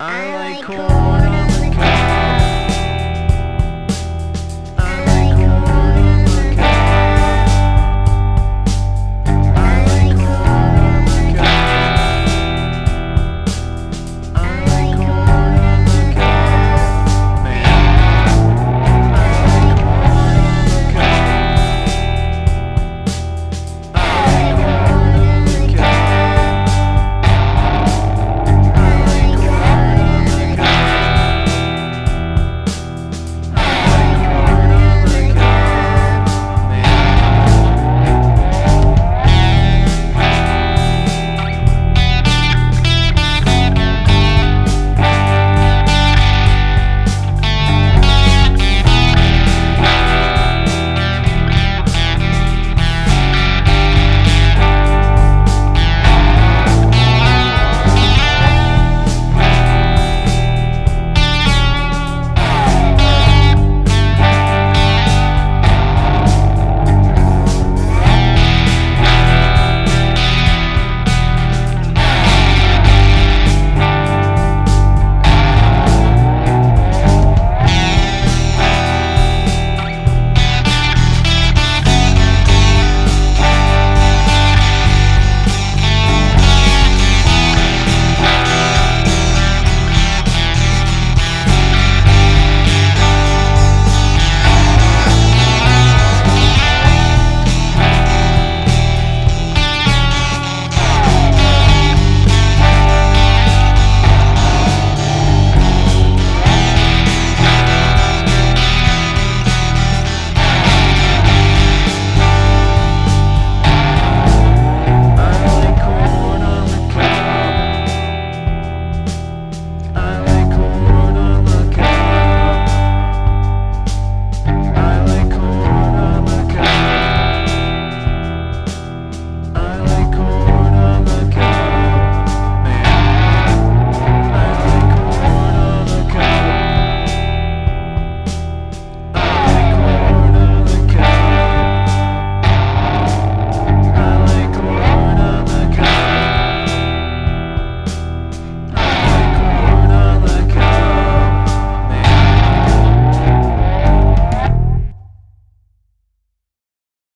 I like corn.